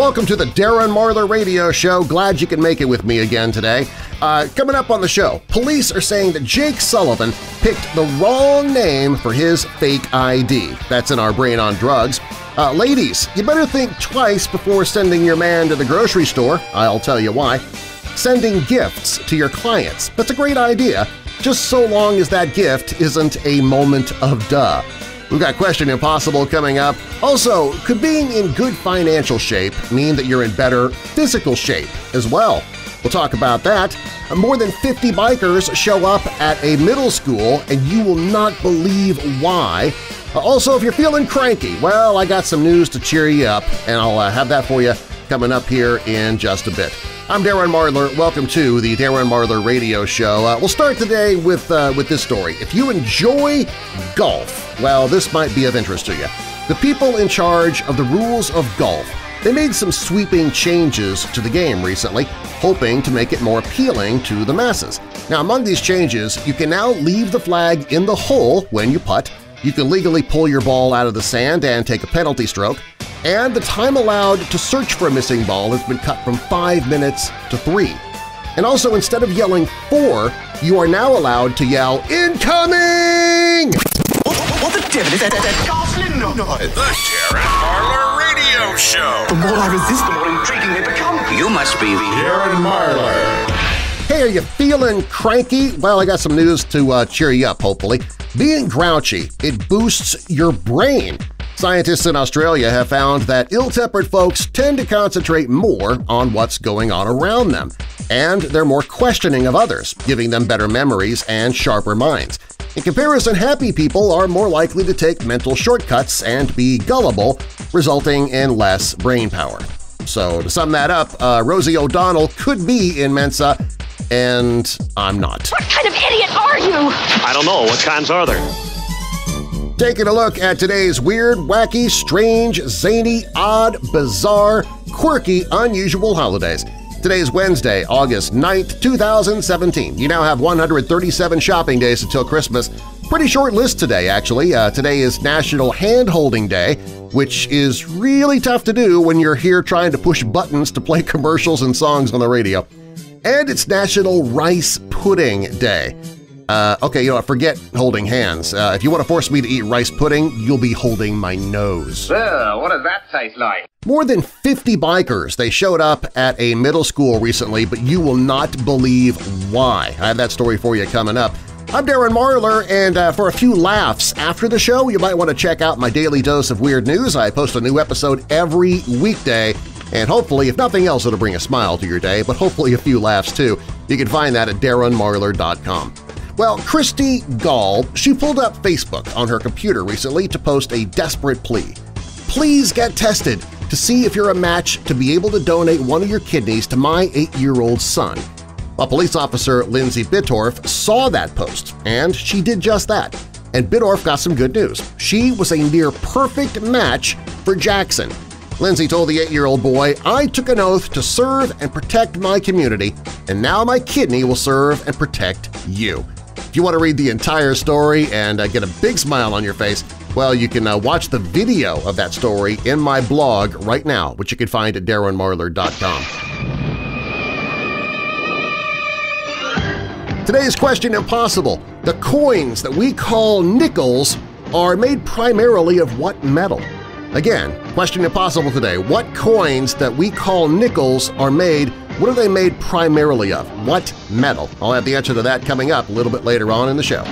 Welcome to the Darren Marlar Radio Show. Glad you can make it with me again today. Uh, coming up on the show, police are saying that Jake Sullivan picked the wrong name for his fake ID. That's in our Brain on Drugs. Uh, ladies, you better think twice before sending your man to the grocery store. I'll tell you why. Sending gifts to your clients. That's a great idea, just so long as that gift isn't a moment of duh. We've got Question Impossible coming up. Also, could being in good financial shape mean that you're in better physical shape as well? We'll talk about that. More than 50 bikers show up at a middle school, and you will not believe why. Also, if you're feeling cranky, well, I got some news to cheer you up, and I'll uh, have that for you coming up here in just a bit. I'm Darren Marlar. Welcome to the Darren Marlar Radio Show. Uh, we'll start today with, uh, with this story. If you enjoy golf, well, this might be of interest to you. The people in charge of the rules of golf they made some sweeping changes to the game recently, hoping to make it more appealing to the masses. Now, among these changes, you can now leave the flag in the hole when you putt, you can legally pull your ball out of the sand and take a penalty stroke, and the time allowed to search for a missing ball has been cut from 5 minutes to 3. And also, instead of yelling 4, you are now allowed to yell INCOMING! What the devil is that? that, that ghastly noise? The Darren Marlar Radio Show. The more I resist, the more intriguing they become. You must be Darren Marlar. Hey, are you feeling cranky? Well, I got some news to uh, cheer you up, hopefully. Being grouchy, it boosts your brain. Scientists in Australia have found that ill-tempered folks tend to concentrate more on what's going on around them, and they're more questioning of others, giving them better memories and sharper minds. In comparison, happy people are more likely to take mental shortcuts and be gullible, resulting in less brain power. So to sum that up, uh, Rosie O'Donnell could be in Mensa, and I'm not. What kind of idiot are you? I don't know. What kinds are there? Taking a look at today's weird, wacky, strange, zany, odd, bizarre, quirky, unusual holidays. Today's Wednesday, August 9th, 2017. You now have 137 shopping days until Christmas. Pretty short list today, actually. Uh, today is National Hand-Holding Day, which is really tough to do when you're here trying to push buttons to play commercials and songs on the radio. And it's National Rice Pudding Day. Uh, okay, you know what, forget holding hands. Uh, if you want to force me to eat rice pudding, you'll be holding my nose. Ugh, what does that taste like? More than 50 bikers, they showed up at a middle school recently, but you will not believe why. I have that story for you coming up. I'm Darren Marlar, and uh, for a few laughs after the show, you might want to check out my daily dose of weird news. I post a new episode every weekday, and hopefully, if nothing else, it'll bring a smile to your day, but hopefully a few laughs too. You can find that at darrenmarlar.com. Well, Christy Gall, she pulled up Facebook on her computer recently to post a desperate plea. Please get tested to see if you're a match to be able to donate one of your kidneys to my eight-year-old son. A police officer, Lindsay Bittorf, saw that post, and she did just that. And Bittorf got some good news. She was a near-perfect match for Jackson. Lindsay told the eight-year-old boy, I took an oath to serve and protect my community, and now my kidney will serve and protect you. If you want to read the entire story and uh, get a big smile on your face, well, you can uh, watch the video of that story in my blog right now, which you can find at darrenmarlar.com. Today's question impossible. The coins that we call nickels are made primarily of what metal? Again, question impossible today. What coins that we call nickels are made what are they made primarily of? What metal? I'll have the answer to that coming up a little bit later on in the show.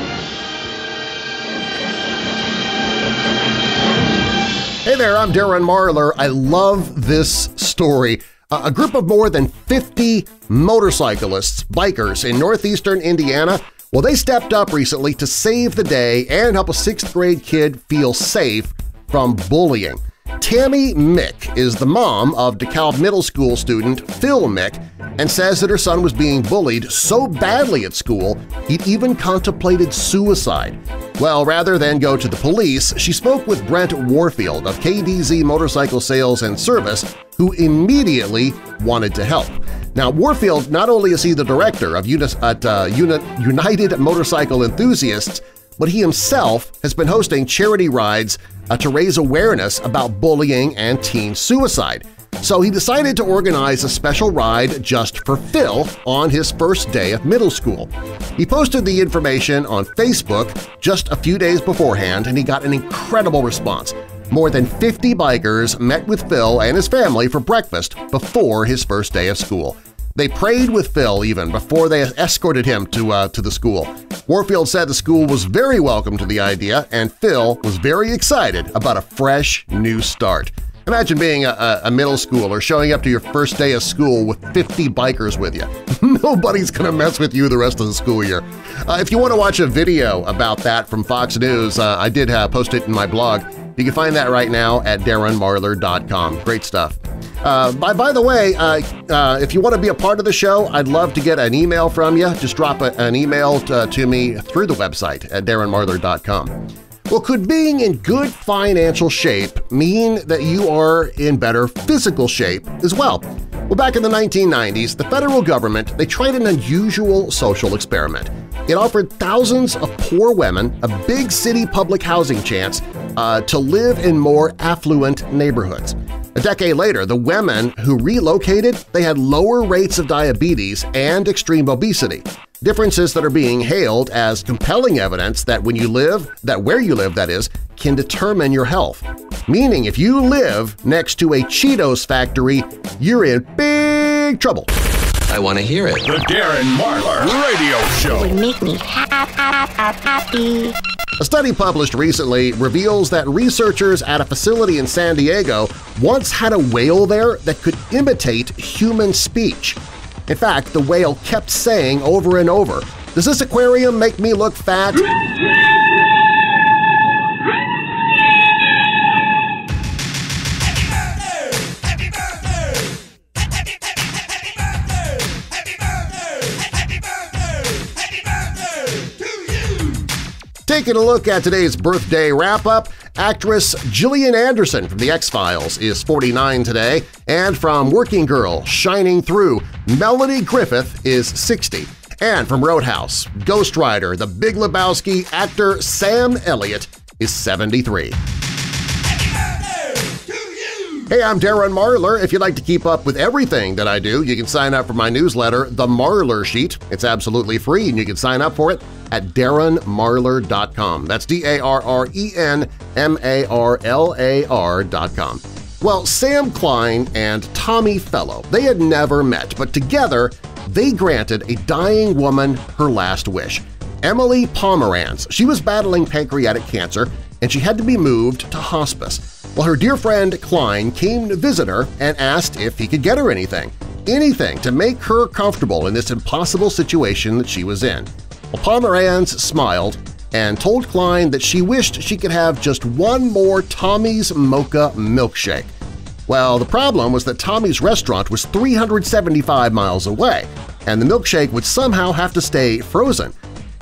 Hey there, I'm Darren Marlar. I love this story. A group of more than 50 motorcyclists, bikers in northeastern Indiana, well, they stepped up recently to save the day and help a sixth-grade kid feel safe from bullying. Tammy Mick is the mom of DeKalb Middle School student Phil Mick and says that her son was being bullied so badly at school he'd even contemplated suicide. Well, rather than go to the police, she spoke with Brent Warfield of KDZ Motorcycle Sales and Service, who immediately wanted to help. Now, Warfield not only is he the director of at, uh, United Motorcycle Enthusiasts, but he himself has been hosting charity rides uh, to raise awareness about bullying and teen suicide. So he decided to organize a special ride just for Phil on his first day of middle school. He posted the information on Facebook just a few days beforehand and he got an incredible response. More than 50 bikers met with Phil and his family for breakfast before his first day of school. They prayed with Phil even before they escorted him to, uh, to the school. Warfield said the school was very welcome to the idea and Phil was very excited about a fresh new start. Imagine being a, a, middle schooler showing up to your first day of school with 50 bikers with you. Nobody's going to mess with you the rest of the school year. Uh, if you want to watch a video about that from Fox News, uh, I did uh, post it in my blog. You can find that right now at darrenmarlar.com. Great stuff. Uh, by, by the way, uh, uh, if you want to be a part of the show, I'd love to get an email from you. Just drop a, an email to, to me through the website at darrenmarlar.com. Well, could being in good financial shape mean that you are in better physical shape as well? Well, back in the 1990s, the federal government they tried an unusual social experiment. It offered thousands of poor women a big city public housing chance uh, to live in more affluent neighborhoods. A decade later, the women who relocated they had lower rates of diabetes and extreme obesity, differences that are being hailed as compelling evidence that when you live, that where you live, that is, can determine your health. Meaning if you live next to a Cheetos factory, you're in big trouble. I want to hear it. The Darren Marlar Radio Show. would make me happy. A study published recently reveals that researchers at a facility in San Diego once had a whale there that could imitate human speech. In fact, the whale kept saying over and over, does this aquarium make me look fat? Taking a look at today's birthday wrap-up, actress Gillian Anderson from The X-Files is 49 today, and from Working Girl, Shining Through, Melanie Griffith is 60. And from Roadhouse, Ghost Rider, The Big Lebowski, actor Sam Elliott is 73. Hey, I'm Darren Marlar. If you'd like to keep up with everything that I do, you can sign up for my newsletter, The Marlar Sheet. It's absolutely free, and you can sign up for it at darrenmarlar.com. That's D-A-R-R-E-N-M-A-R-L-A-R dot com. Well, Sam Klein and Tommy Fellow, they had never met, but together they granted a dying woman her last wish. Emily Pomeranz, she was battling pancreatic cancer, and she had to be moved to hospice. while her dear friend Klein came to visit her and asked if he could get her anything, anything to make her comfortable in this impossible situation that she was in. Well, Pomeranz smiled and told Klein that she wished she could have just one more Tommy's Mocha milkshake. Well, the problem was that Tommy's restaurant was 375 miles away, and the milkshake would somehow have to stay frozen.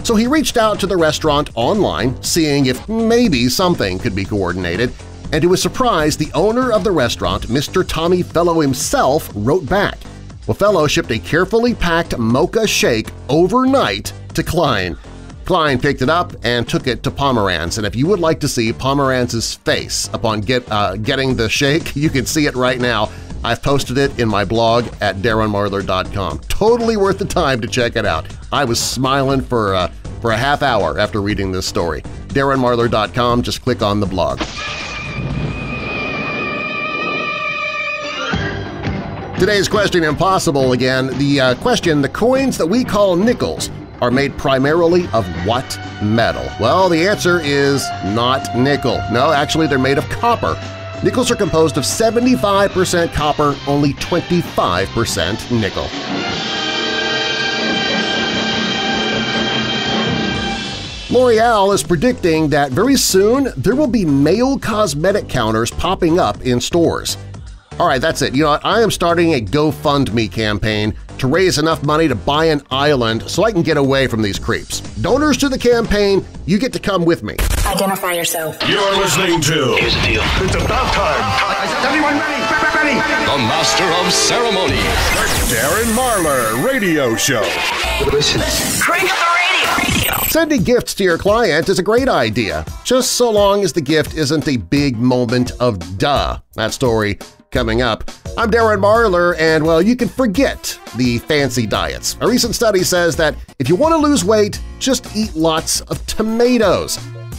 So he reached out to the restaurant online, seeing if maybe something could be coordinated, and to his surprise, the owner of the restaurant, Mr. Tommy Fellow himself, wrote back. Well, Fellow shipped a carefully packed mocha shake overnight to Klein. Klein picked it up and took it to Pomeranz, and if you would like to see Pomeranz's face upon get, uh, getting the shake, you can see it right now. I've posted it in my blog at darrenmarlar.com. Totally worth the time to check it out. I was smiling for, uh, for a half hour after reading this story. darrenmarlar.com, just click on the blog. Today's question impossible again. The uh, question, the coins that we call nickels are made primarily of what metal? Well, the answer is not nickel. No, actually they're made of copper. Nickels are composed of 75% copper, only 25% nickel. L'Oreal is predicting that very soon there will be male cosmetic counters popping up in stores. All right, that's it. You know what? I am starting a GoFundMe campaign to raise enough money to buy an island so I can get away from these creeps. Donors to the campaign, you get to come with me. Identify yourself. You're listening to Here's the deal. It's about time. Is everyone ready? Ready? The Master of Ceremony. The Darren Marlar Radio Show. Crank up the radio. radio. Sending gifts to your client is a great idea, just so long as the gift isn't a big moment of duh. That story coming up. I'm Darren Marlar, and well, you can forget the fancy diets. A recent study says that if you want to lose weight, just eat lots of tomatoes.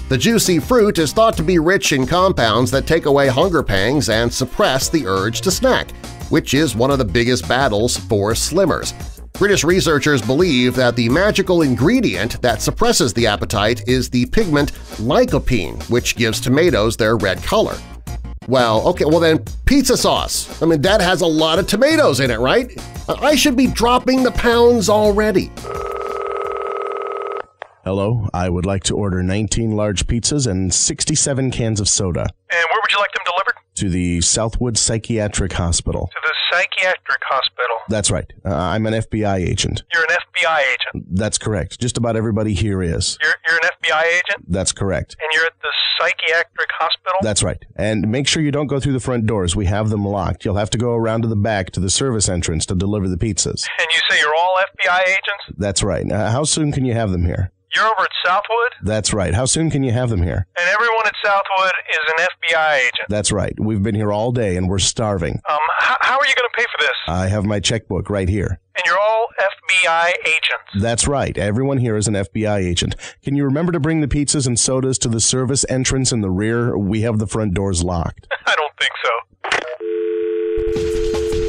The juicy fruit is thought to be rich in compounds that take away hunger pangs and suppress the urge to snack, which is one of the biggest battles for slimmers. British researchers believe that the magical ingredient that suppresses the appetite is the pigment lycopene, which gives tomatoes their red color. Well, okay, well then pizza sauce. I mean, that has a lot of tomatoes in it, right? I should be dropping the pounds already. Hello, I would like to order 19 large pizzas and 67 cans of soda And where would you like them delivered? To the Southwood Psychiatric Hospital. To the psychiatric hospital. That's right. Uh, I'm an FBI agent. You're an FBI agent. That's correct. Just about everybody here is. You're, you're an FBI agent? That's correct. And you're at the psychiatric hospital? That's right. And make sure you don't go through the front doors. We have them locked. You'll have to go around to the back to the service entrance to deliver the pizzas. and you say you're all FBI agents? That's right. Uh, how soon can you have them here? You're over at Southwood? That's right. How soon can you have them here? And everyone at Southwood is an FBI agent. That's right. We've been here all day and we're starving. Um, how, how are you going to pay for this? I have my checkbook right here. And you're all FBI agents. That's right. Everyone here is an FBI agent. Can you remember to bring the pizzas and sodas to the service entrance in the rear? We have the front doors locked. I don't.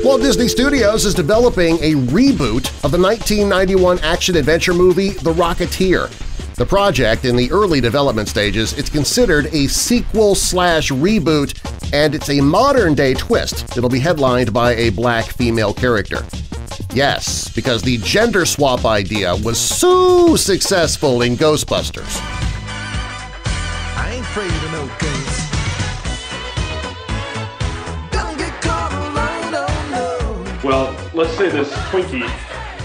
Walt Disney Studios is developing a reboot of the 1991 action-adventure movie The Rocketeer. The project, in the early development stages, it's considered a sequel-slash-reboot, and it's a modern-day twist. It'll be headlined by a black female character. Yes, because the gender swap idea was so successful in Ghostbusters. I ain't afraid of no. Well, let's say this Twinkie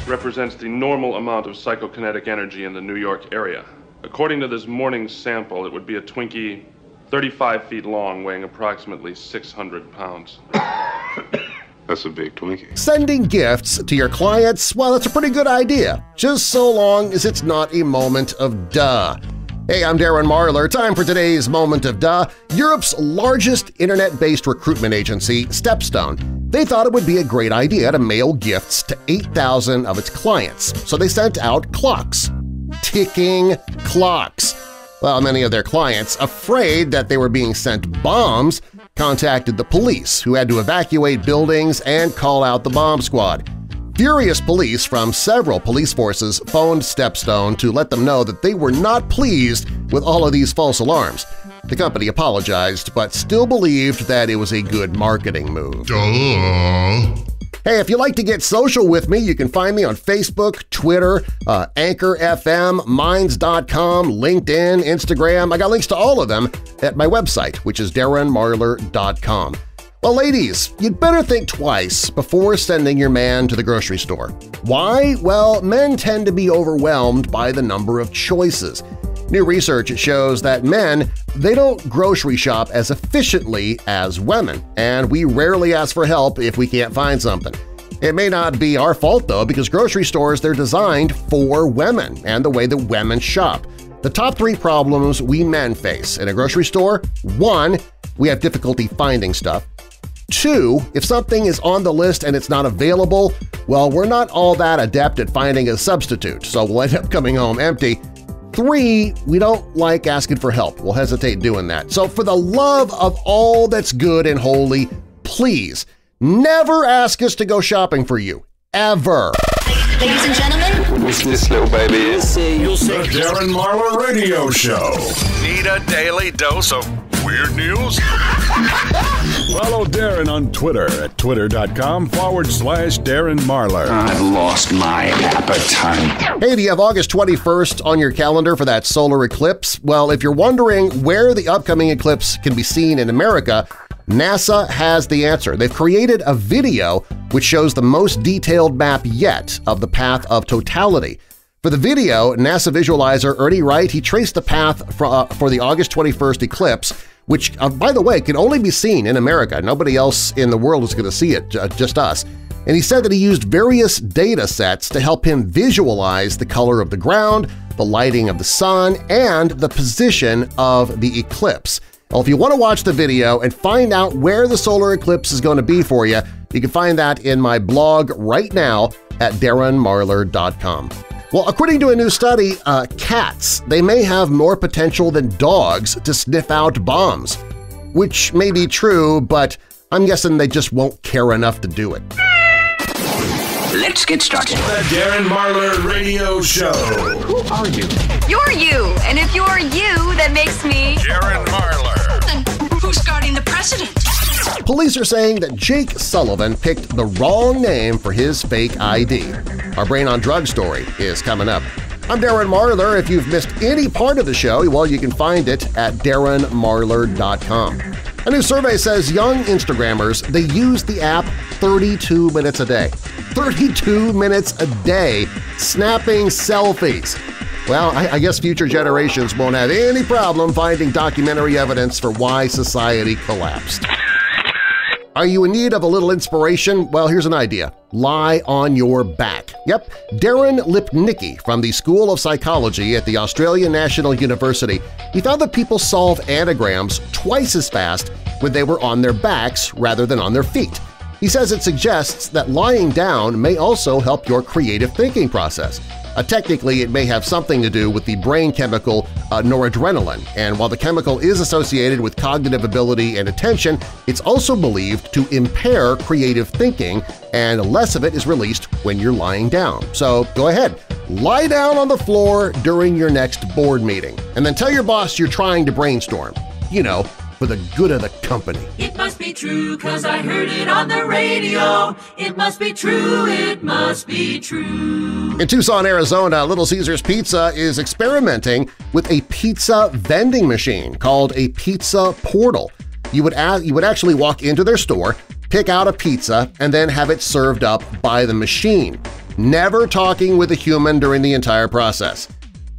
represents the normal amount of psychokinetic energy in the New York area. According to this morning's sample, it would be a Twinkie 35 feet long, weighing approximately 600 pounds. That's a big Twinkie. Sending gifts to your clients, well, that's a pretty good idea, just so long as it's not a moment of duh. Hey, I'm Darren Marlar. Time for today's Moment of Duh. Europe's largest internet-based recruitment agency, Stepstone, they thought it would be a great idea to mail gifts to 8,000 of its clients, so they sent out clocks. Ticking clocks. Well, many of their clients, afraid that they were being sent bombs, contacted the police, who had to evacuate buildings and call out the bomb squad. Furious police from several police forces phoned Stepstone to let them know that they were not pleased with all of these false alarms. The company apologized but still believed that it was a good marketing move. Hey, if you'd like to get social with me, you can find me on Facebook, Twitter, uh, Anchor FM, Minds.com, LinkedIn, Instagram. I got links to all of them at my website, which is darrenmarlar.com. Well, ladies, you'd better think twice before sending your man to the grocery store. Why? Well, men tend to be overwhelmed by the number of choices. New research shows that men, they don't grocery shop as efficiently as women, and we rarely ask for help if we can't find something. It may not be our fault, though, because grocery stores, they're designed for women and the way that women shop. The top three problems we men face in a grocery store – one, we have difficulty finding stuff. Two, if something is on the list and it's not available, well, we're not all that adept at finding a substitute, so we'll end up coming home empty. Three, we don't like asking for help. We'll hesitate doing that. So for the love of all that's good and holy, please never ask us to go shopping for you. Ever. Ladies and gentlemen, This, this little baby is. The Darren Marlar Radio Show. Need a daily dose of weird news? Follow Darren on Twitter at twitter.com forward slash Darren Marlar. I've lost my appetite. Hey, do you have August 21st on your calendar for that solar eclipse? Well, if you're wondering where the upcoming eclipse can be seen in America, NASA has the answer. They've created a video which shows the most detailed map yet of the path of totality. For the video, NASA visualizer Ernie Wright he traced the path for, uh, for the August 21st eclipse, which, uh, by the way, can only be seen in America. Nobody else in the world is going to see it, just us. And he said that he used various data sets to help him visualize the color of the ground, the lighting of the sun, and the position of the eclipse. Well, if you want to watch the video and find out where the solar eclipse is going to be for you, you can find that in my blog right now at darrenmarlar.com. Well, according to a new study, uh, cats, they may have more potential than dogs to sniff out bombs. Which may be true, but I'm guessing they just won't care enough to do it. Let's get started. The Darren Marlar Radio Show. Who are you? You're you, and if you're you, that makes me… Darren Marlar. Then who's guarding the president? Police are saying that Jake Sullivan picked the wrong name for his fake ID. Our Brain on Drug story is coming up. I'm Darren Marlar. If you've missed any part of the show, well, you can find it at darrenmarlar.com. A new survey says young Instagrammers, they use the app 32 minutes a day. 32 minutes a day snapping selfies. Well, I, I, guess future generations won't have any problem finding documentary evidence for why society collapsed. Are you in need of a little inspiration? Well, here's an idea. Lie on your back. Yep, Darren Lipnicki from the School of Psychology at the Australian National University, he found that people solve anagrams twice as fast when they were on their backs rather than on their feet. He says it suggests that lying down may also help your creative thinking process. Uh, technically, it may have something to do with the brain chemical uh, noradrenaline, and while the chemical is associated with cognitive ability and attention, it's also believed to impair creative thinking, and less of it is released when you're lying down. So go ahead, lie down on the floor during your next board meeting, and then tell your boss you're trying to brainstorm. You know, for the good of the company. It must be true, cause I heard it on the radio. It must be true, it must be true. In Tucson, Arizona, Little Caesars Pizza is experimenting with a pizza vending machine called a Pizza Portal. You would, you would actually walk into their store, pick out a pizza, and then have it served up by the machine, never talking with a human during the entire process.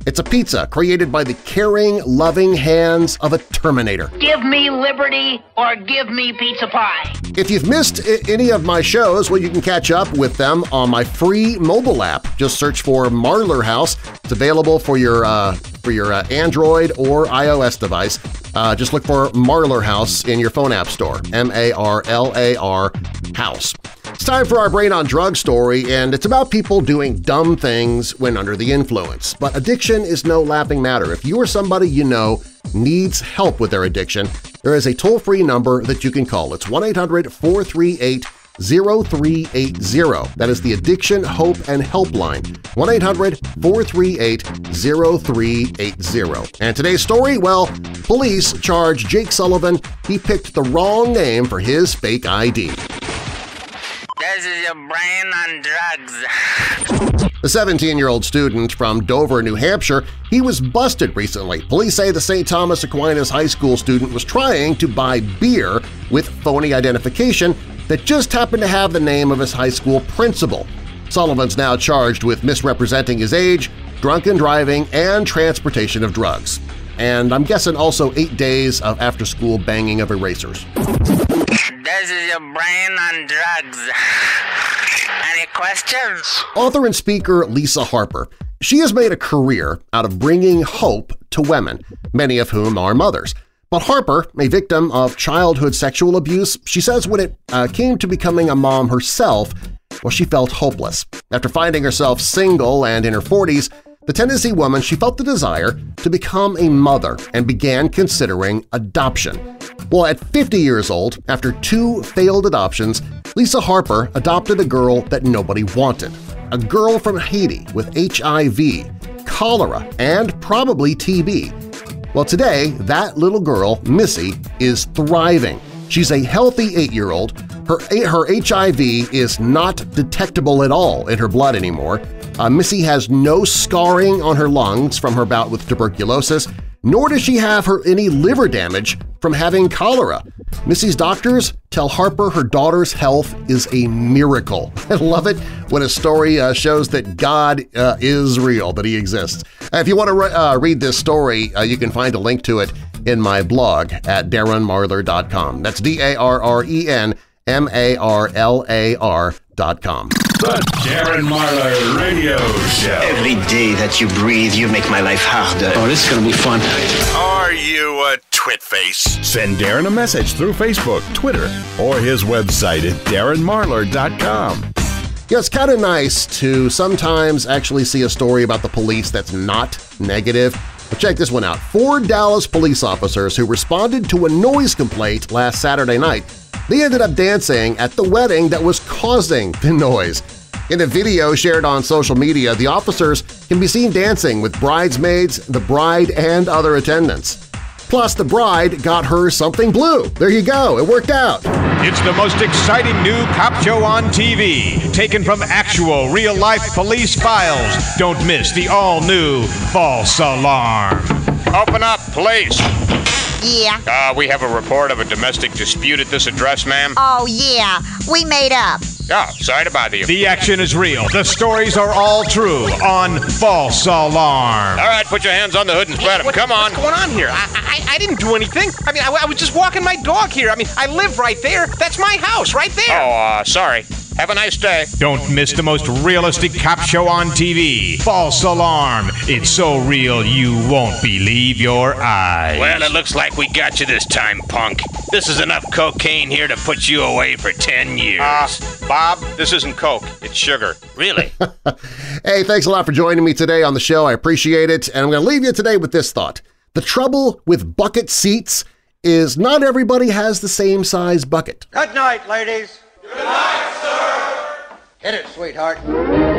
It's a pizza created by the caring, loving hands of a Terminator. Give me liberty or give me pizza pie. If you've missed any of my shows, well, you can catch up with them on my free mobile app. Just search for Marlar House. It's available for your uh, for your uh, Android or iOS device. Uh, just look for Marlar House in your phone app store. M-A-R-L-A-R House. It's time for our Brain on Drug story, and it's about people doing dumb things when under the influence. But addiction is no laughing matter. If you or somebody you know needs help with their addiction, there is a toll-free number that you can call. It's 1-800-438 0380. That is the Addiction Hope and Helpline, 1-800-438-0380. And today's story, well, police charge Jake Sullivan he picked the wrong name for his fake ID. This is your brain on drugs. The 17-year-old student from Dover, New Hampshire, he was busted recently. Police say the St. Thomas Aquinas High School student was trying to buy beer with phony identification that just happened to have the name of his high school principal. Sullivan's now charged with misrepresenting his age, drunken driving, and transportation of drugs. And I'm guessing also eight days of after-school banging of erasers. This is your brain on drugs. Any questions? Author and speaker Lisa Harper. She has made a career out of bringing hope to women, many of whom are mothers. But Harper, a victim of childhood sexual abuse, she says when it uh, came to becoming a mom herself, well, she felt hopeless. After finding herself single and in her 40s, the Tennessee woman she felt the desire to become a mother and began considering adoption. Well, at 50 years old, after two failed adoptions, Lisa Harper adopted a girl that nobody wanted, a girl from Haiti with HIV, cholera, and probably TB. Well, today, that little girl, Missy, is thriving. She's a healthy eight-year-old. Her, her HIV is not detectable at all in her blood anymore. Uh, Missy has no scarring on her lungs from her bout with tuberculosis, nor does she have her any liver damage from having cholera. Missy's doctors tell Harper her daughter's health is a miracle. I love it when a story uh, shows that God uh, is real, that He exists. Uh, if you want to re uh, read this story, uh, you can find a link to it in my blog at darrenmarlar.com. That's D-A-R-R-E-N M-A-R-L-A-R dot com. The Darren Marlar Radio Show. Every day that you breathe, you make my life harder. Oh, this is going to be fun. Are you a uh, twit face. Send Darren a message through Facebook, Twitter, or his website at darrenmarlar.com. Yeah, it's kind of nice to sometimes actually see a story about the police that's not negative. But check this one out. Four Dallas police officers who responded to a noise complaint last Saturday night, they ended up dancing at the wedding that was causing the noise. In a video shared on social media, the officers can be seen dancing with bridesmaids, the bride, and other attendants. Plus, the bride got her something blue. There you go, it worked out. It's the most exciting new cop show on TV, taken from actual real-life police files. Don't miss the all-new False Alarm. Open up, please. Yeah. Uh, we have a report of a domestic dispute at this address, ma'am. Oh, yeah. We made up. Oh, sorry to bother you. The action is real. The stories are all true on False Alarm. All right, put your hands on the hood and spread them. What, Come on. What's going on here? I, I, I didn't do anything. I mean, I, I, was just walking my dog here. I mean, I live right there. That's my house right there. Oh, uh, sorry. Have a nice day. Don't miss the most realistic cop show on TV. False Alarm. It's so real you won't believe your eyes. Well, it looks like we got you this time, punk. This is enough cocaine here to put you away for 10 years. Uh, Bob, this isn't coke. It's sugar. Really? hey, thanks a lot for joining me today on the show. I appreciate it. And I'm going to leave you today with this thought. The trouble with bucket seats is not everybody has the same size bucket. Good night, ladies. Good night, sir. Hit it, sweetheart.